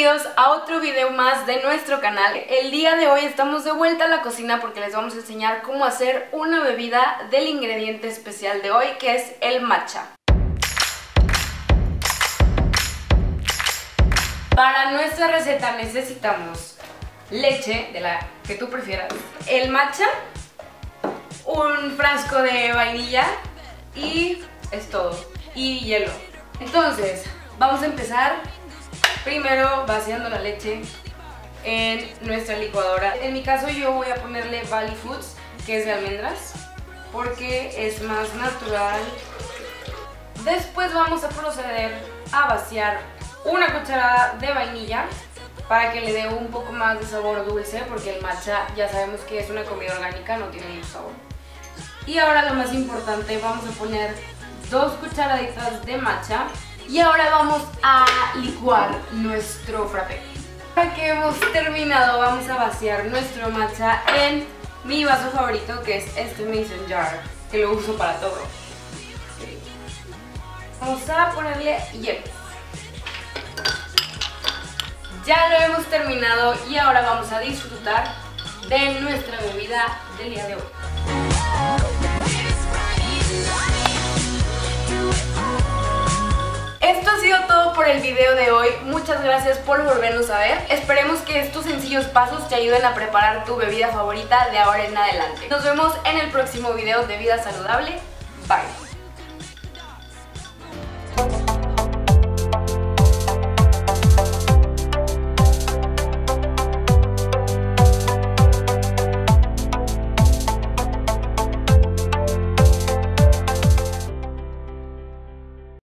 bienvenidos a otro video más de nuestro canal. El día de hoy estamos de vuelta a la cocina porque les vamos a enseñar cómo hacer una bebida del ingrediente especial de hoy que es el matcha. Para nuestra receta necesitamos leche, de la que tú prefieras, el matcha, un frasco de vainilla y es todo, y hielo. Entonces, vamos a empezar Primero vaciando la leche en nuestra licuadora. En mi caso yo voy a ponerle Valley Foods, que es de almendras, porque es más natural. Después vamos a proceder a vaciar una cucharada de vainilla para que le dé un poco más de sabor dulce, porque el matcha ya sabemos que es una comida orgánica, no tiene mucho sabor. Y ahora lo más importante, vamos a poner dos cucharaditas de matcha y ahora vamos a licuar nuestro frappé. Para que hemos terminado, vamos a vaciar nuestro matcha en mi vaso favorito, que es este Mason Jar, que lo uso para todo. Vamos a ponerle hielo. Ya lo hemos terminado y ahora vamos a disfrutar de nuestra bebida del día de hoy. El video de hoy, muchas gracias por volvernos a ver. Esperemos que estos sencillos pasos te ayuden a preparar tu bebida favorita de ahora en adelante. Nos vemos en el próximo video de Vida Saludable. Bye.